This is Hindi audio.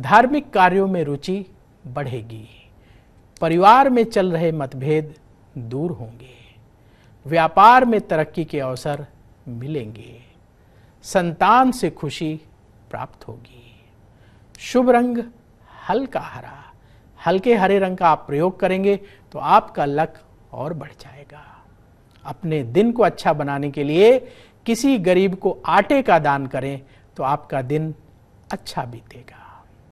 धार्मिक कार्यों में रुचि बढ़ेगी। परिवार में चल रहे मतभेद दूर होंगे। व्यापार में तरक्की के अवसर मिलेंगे। संतान से खुशी प्राप्त होगी। शुभ रंग, हल्का हरा। हल्के हरे रंग का आप प्रयोग करेंगे तो आपका लक और बढ़ जाएगा। अपने दिन को अच्छा बनाने के लिए किसी गरीब को आटे का दान करें तो आपका दिन अच्छा बीतेगा।